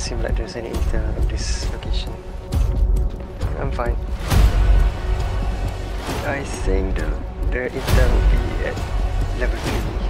doesn't seem like there's any intel in this location. I'm fine. I think the, the intel will be at level 3.